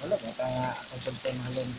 Wala, may ka konsultin halin.